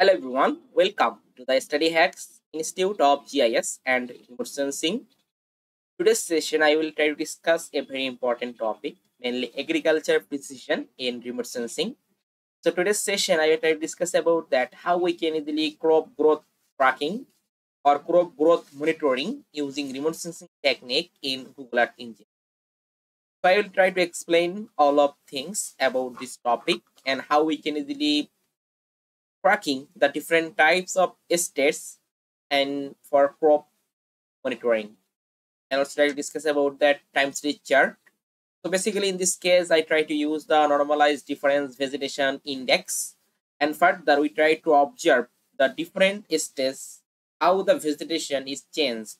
Hello everyone, welcome to the Study Hacks Institute of GIS and Remote Sensing. Today's session I will try to discuss a very important topic, mainly agriculture precision in remote sensing. So today's session I will try to discuss about that how we can easily crop growth tracking or crop growth monitoring using remote sensing technique in Google Earth Engine. So I will try to explain all of things about this topic and how we can easily tracking the different types of states and for crop monitoring. And also try to discuss about that time series chart. So basically in this case, I try to use the normalized difference vegetation index. And further, we try to observe the different states, how the vegetation is changed.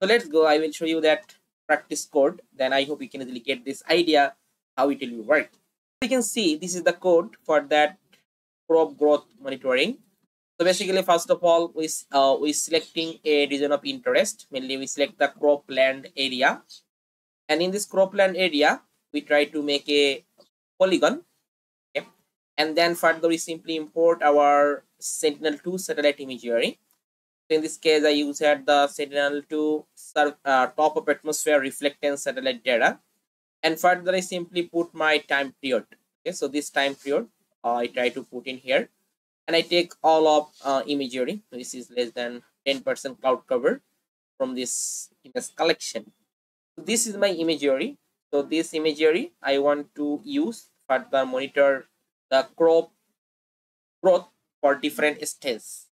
So let's go. I will show you that practice code. Then I hope you can easily get this idea how it will work. You can see this is the code for that crop growth monitoring. So basically, first of all, we uh, we selecting a region of interest. Mainly, we select the cropland area, and in this cropland area, we try to make a polygon. Okay, and then further we simply import our Sentinel-2 satellite imagery. So in this case, I use here the Sentinel-2 uh, top of atmosphere reflectance satellite data, and further I simply put my time period. Okay, so this time period I try to put in here. And I take all of uh, imagery. This is less than 10% cloud cover from this image collection. This is my imagery. So this imagery I want to use further monitor the crop growth for different stages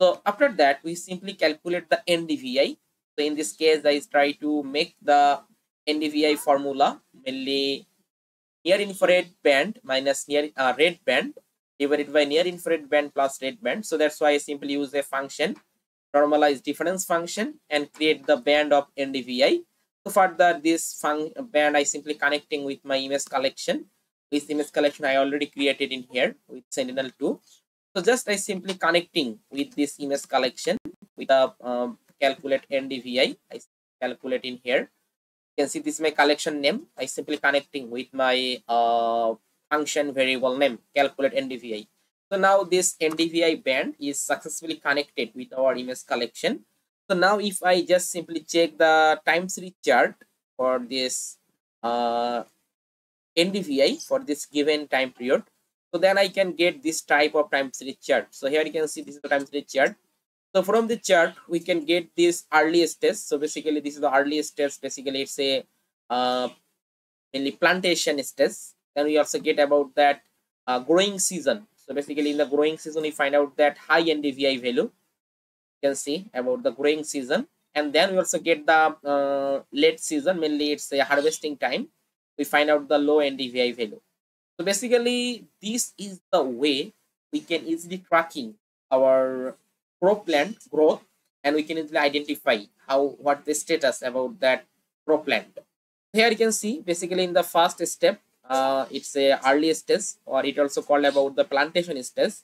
so after that we simply calculate the NDVI so in this case I try to make the NDVI formula mainly near infrared band minus near uh, red band divided by near infrared band plus red band. So that's why I simply use a function, normalize difference function and create the band of NDVI. So further this band I simply connecting with my image collection. This image collection I already created in here with Sentinel-2. So just I simply connecting with this image collection with a um, calculate NDVI. I calculate in here can see this is my collection name. I simply connecting with my uh, function variable name calculate ndvi so now this ndvi band is successfully connected with our image collection. So now if i just simply check the time series chart for this uh, ndvi for this given time period so then i can get this type of time series chart. So here you can see this is the time series chart so from the chart, we can get this earliest test. So basically, this is the earliest test. Basically, it's a uh, mainly plantation test. Then we also get about that uh, growing season. So basically, in the growing season, we find out that high NDVI value. You can see about the growing season. And then we also get the uh, late season, mainly it's a harvesting time. We find out the low NDVI value. So basically, this is the way we can easily tracking our cropland growth and we can easily identify how what the status about that cropland here you can see basically in the first step uh, it's a early stage or it also called about the plantation stage.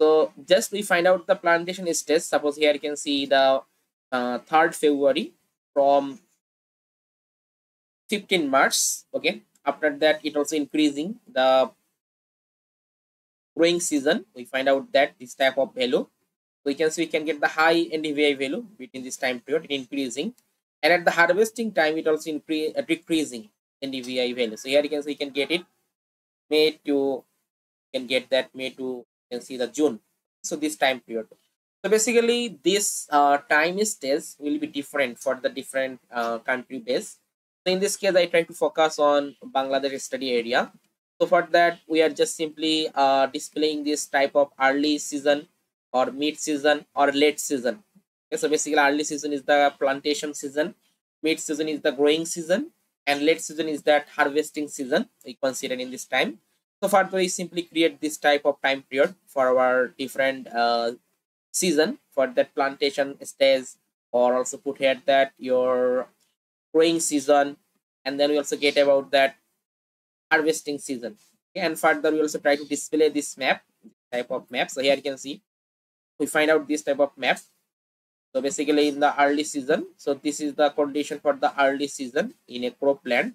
So just we find out the plantation stage. Suppose here you can see the uh, 3rd february from 15 march okay? After that it also increasing the growing season. We find out that this type of value we can see we can get the high NDVI value between this time period increasing and at the harvesting time it also increase uh, decreasing NDVI value. So here you can see you can get it May to you can get that May to you can see the June. So this time period. So basically this uh, time stage will be different for the different uh, country base. So in this case I try to focus on Bangladesh study area. So for that we are just simply uh, displaying this type of early season or mid season or late season. Okay, so basically early season is the plantation season mid season is the growing season and late season is that harvesting season we consider in this time. So further we simply create this type of time period for our different uh, season for that plantation stage or also put here that your growing season and then we also get about that harvesting season. Okay, and further we also try to display this map type of map. So here you can see we find out this type of map. So basically in the early season so this is the condition for the early season in a cropland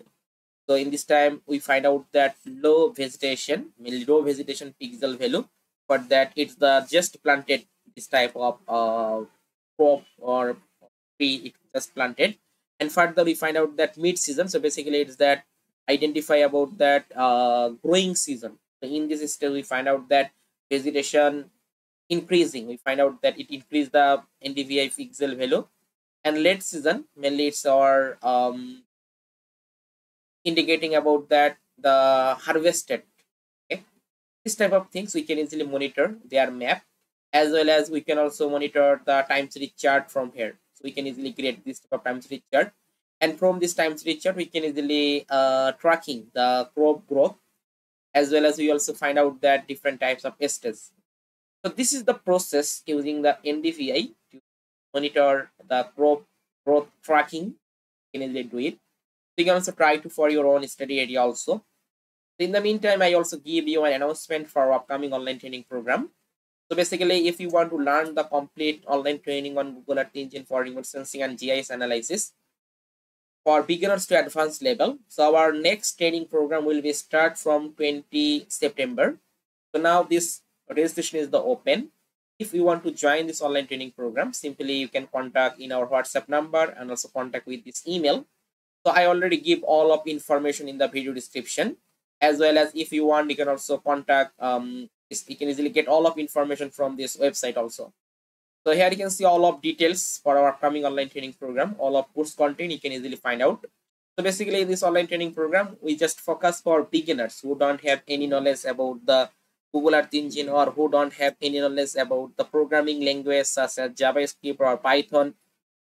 so in this time we find out that low vegetation low vegetation pixel value but that it's the just planted this type of uh, crop or tree it just planted. And further we find out that mid season so basically it's that identify about that uh, growing season. So in this stage we find out that vegetation increasing. We find out that it increased the ndvi pixel value. And late season mainly it's our um, indicating about that the harvested okay? This type of things we can easily monitor their map as well as we can also monitor the time series chart from here. So we can easily create this type of time series chart. And from this time series chart we can easily uh, tracking the crop growth as well as we also find out that different types of estes so this is the process using the ndvi to monitor the crop growth tracking you can easily do it you can also try to for your own study area also. In the meantime, I also give you an announcement for our upcoming online training program. So basically, if you want to learn the complete online training on Google Earth Engine for remote sensing and GIS analysis for beginners to advanced level. So our next training program will be start from 20 September. So now this registration is the open. If you want to join this online training program, simply you can contact in our WhatsApp number and also contact with this email so I already give all of information in the video description as well as if you want, you can also contact, um, you can easily get all of information from this website also. So here you can see all of details for our upcoming online training program, all of course content you can easily find out. So basically this online training program, we just focus for beginners who don't have any knowledge about the Google Earth Engine or who don't have any knowledge about the programming language such as JavaScript or Python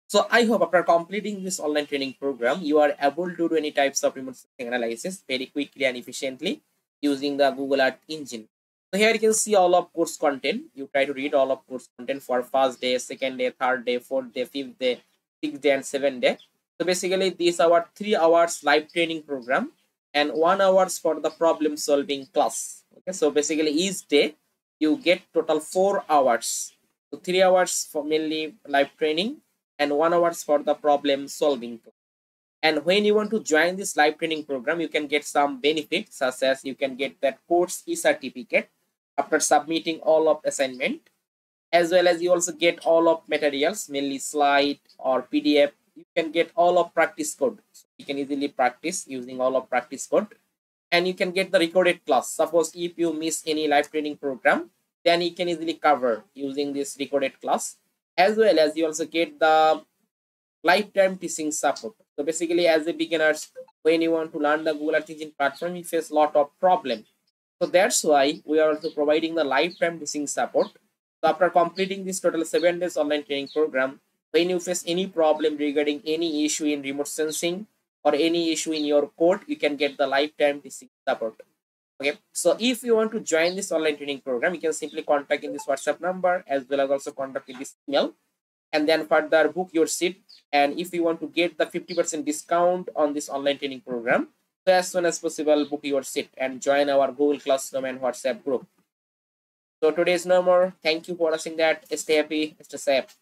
so I hope after completing this online training program, you are able to do any types of remote sensing analysis very quickly and efficiently using the Google Earth engine. So here you can see all of course content. You try to read all of course content for first day, second day, third day, fourth day, fifth day, sixth day, and seventh day. So basically, these are our three hours live training program and one hours for the problem solving class. Okay, so basically each day you get total four hours. So three hours for mainly live training and one hours for the problem solving. And when you want to join this live training program, you can get some benefits such as you can get that course e-certificate after submitting all of assignment, as well as you also get all of materials, mainly slide or PDF. You can get all of practice code. So you can easily practice using all of practice code. And you can get the recorded class. Suppose if you miss any live training program, then you can easily cover using this recorded class as well as you also get the lifetime teaching support. So basically as a beginners, when you want to learn the Google Earth Engine platform, you face a lot of problem. So that's why we are also providing the lifetime teaching support. So after completing this total seven days online training program, when you face any problem regarding any issue in remote sensing or any issue in your code, you can get the lifetime support. Okay? So if you want to join this online training program you can simply contact in this whatsapp number as well as also contact in this email. And then further book your seat. And if you want to get the 50 percent discount on this online training program so as soon as possible book your seat and join our google classroom and whatsapp group. So today is no more. Thank you for watching that. Stay happy. Stay safe